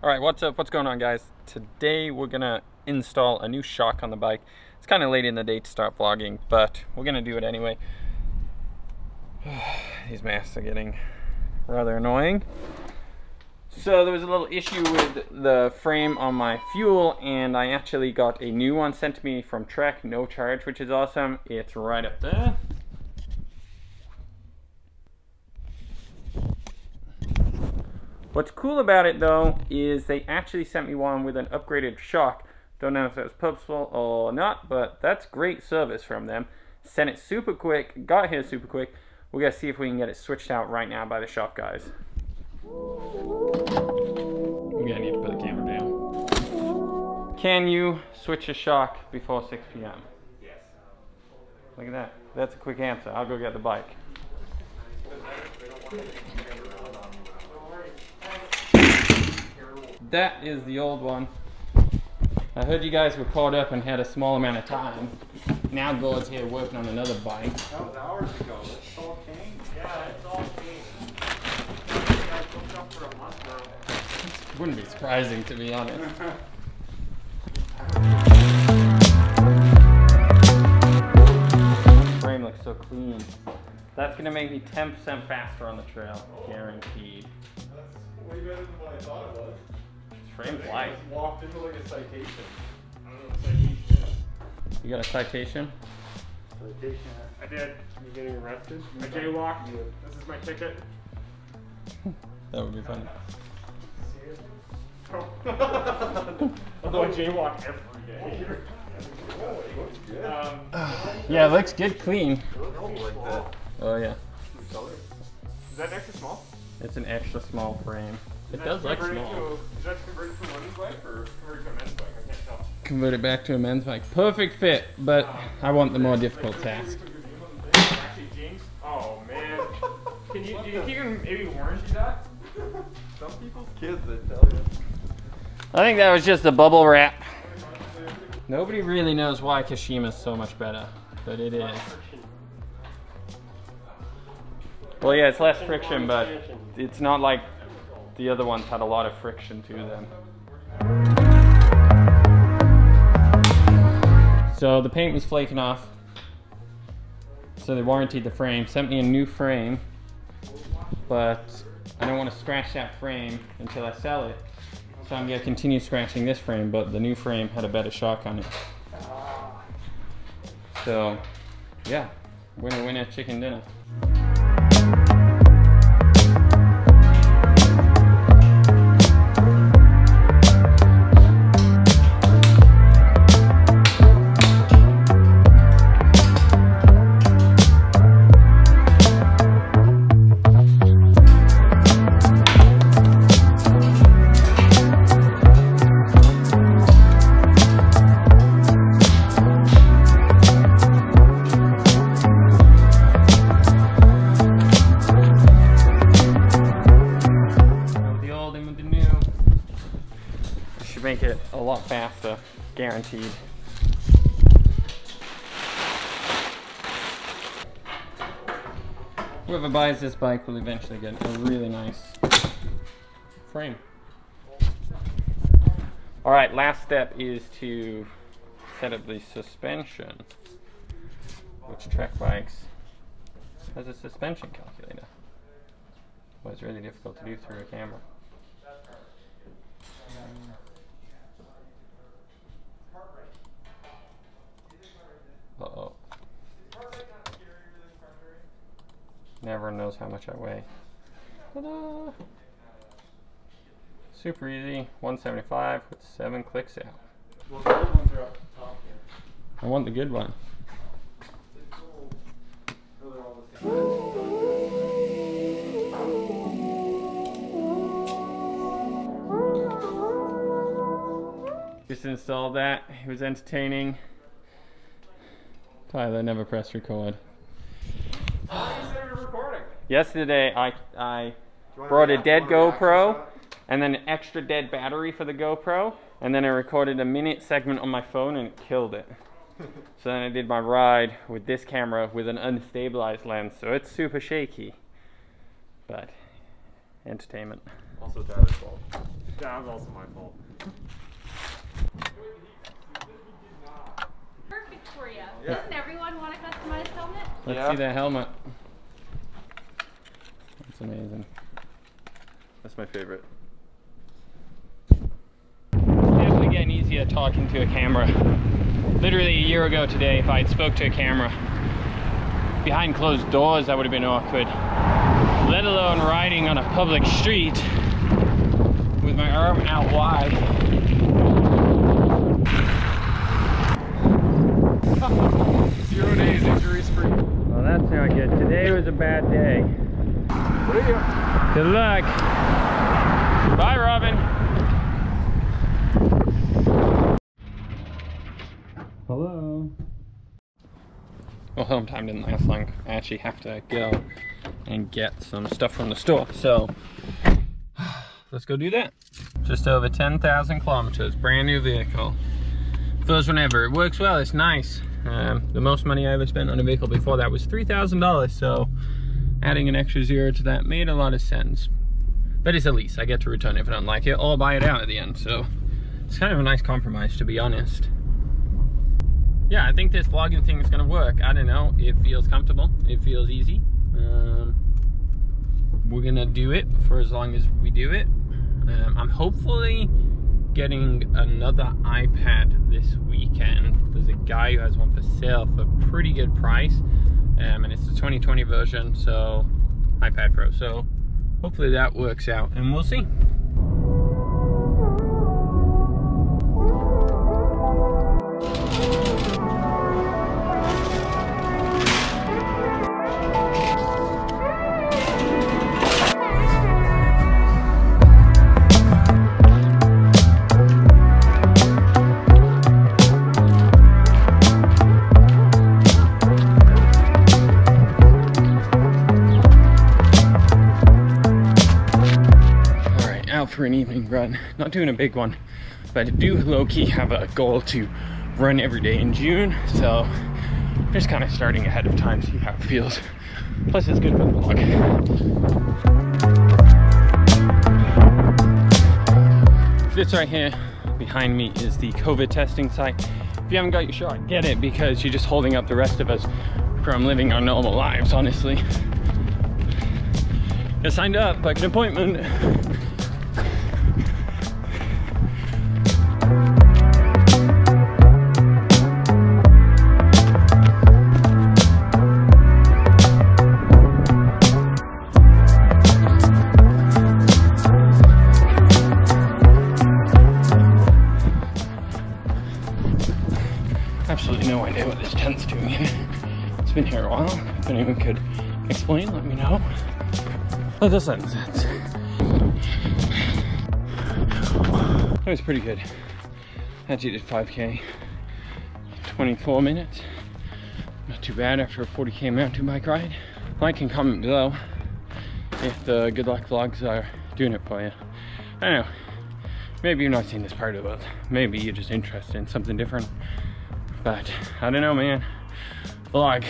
All right, what's up? What's going on, guys? Today we're gonna install a new shock on the bike. It's kind of late in the day to start vlogging, but we're gonna do it anyway. These masks are getting rather annoying. So there was a little issue with the frame on my fuel, and I actually got a new one sent to me from Trek, no charge, which is awesome. It's right up there. What's cool about it though is they actually sent me one with an upgraded shock. Don't know if that was purposeful or not, but that's great service from them. Sent it super quick, got here super quick. We're gonna see if we can get it switched out right now by the shop guys. Gonna need to put the camera down. Can you switch a shock before 6 p.m.? Yes. Look at that. That's a quick answer. I'll go get the bike. That is the old one. I heard you guys were caught up and had a small amount of time. Now Gord's here working on another bike. That was hours ago. It's all changed. Yeah, it's all changed. You guys up for a month now. Wouldn't be surprising to be honest. Frame looks so clean. That's gonna make me 10% faster on the trail, guaranteed. That's way better than what I thought it was. This frame's I just walked into like a citation. I don't know what citation is. You got a citation? Citation. I did. You getting arrested? I jaywalked. This is my ticket. That would be funny. Although I jaywalk every day. Um, Yeah, it looks good clean. Oh yeah. Is that extra small? It's an extra small frame. It Is does look converted small. To, is that converted from a women's bike or converted to a men's bike? I can't tell. Convert it back to a men's bike. Perfect fit, but ah. I want the more difficult task. Actually, James. Oh man. Can you do you think you can maybe warranty that? Some people's kids that tell you. I think that was just a bubble wrap. Nobody really knows why Kashima's so much better, but it is. Well, yeah, it's less friction, but it's not like the other ones had a lot of friction to them. So the paint was flaking off. So they warranted the frame, sent me a new frame, but I don't want to scratch that frame until I sell it. So I'm gonna continue scratching this frame, but the new frame had a better shock on it. So, yeah, winner winner chicken dinner. Lot faster, guaranteed. Whoever buys this bike will eventually get a really nice frame. All right, last step is to set up the suspension, which Trek Bikes has a suspension calculator. Well, it's really difficult to do through a camera. Uh oh. Never knows how much I weigh. Super easy, 175 with seven clicks out. Well, the old ones are up top here. I want the good one. They're all the same. Just installed that. It was entertaining. Tyler never pressed record. Why is there a recording? Yesterday, I I brought a dead GoPro and then an extra dead battery for the GoPro, and then I recorded a minute segment on my phone and it killed it. so then I did my ride with this camera with an unstabilized lens, so it's super shaky. But entertainment. Also Tyler's fault. That was also my fault. Perfect for you. Yeah. Doesn't everyone want a customized helmet? Let's Yeah. see that helmet. That's amazing. That's my favorite. Definitely getting easier talking to a camera. Literally a year ago today, if I had spoke to a camera behind closed doors, that would have been awkward. Let alone riding on a public street with my arm out wide. Zero days, injuries free. Well, that's not good. Today was a bad day. Good luck. Bye, Robin. Hello. Well, home time didn't last long. I actually have to go and get some stuff from the store. So let's go do that. Just over 10,000 kilometers, brand new vehicle. First one ever. It works well, it's nice. Um, the most money I ever spent on a vehicle before that was $3,000. So adding an extra zero to that made a lot of sense. But it's a lease. I get to return it if I don't like it or buy it out at the end. So it's kind of a nice compromise, to be honest. Yeah, I think this vlogging thing is going to work. I don't know. It feels comfortable. It feels easy. Um, we're going to do it for as long as we do it. Um, I'm hopefully getting another iPad this weekend. There's a guy who has one for sale for a pretty good price. Um, and it's the 2020 version, so iPad Pro. So hopefully that works out and we'll see. For an evening run. Not doing a big one, but I do low-key have a goal to run every day in June. So just kind of starting ahead of time, see how it feels. Plus it's good for the vlog. This right here behind me is the COVID testing site. If you haven't got your shot, get it because you're just holding up the rest of us from living our normal lives, honestly. Get signed up, book an appointment. No idea what this tent's doing here. It's been here a while. If anyone could explain, let me know. Does make sense. That was pretty good. Actually did 5k, 24 minutes. Not too bad after a 40k mountain bike ride. Like and comment below if the Good Luck Vlogs are doing it for you. I don't know. Maybe you're not seeing this part of the world. Maybe you're just interested in something different. But I don't know, man. Vlog.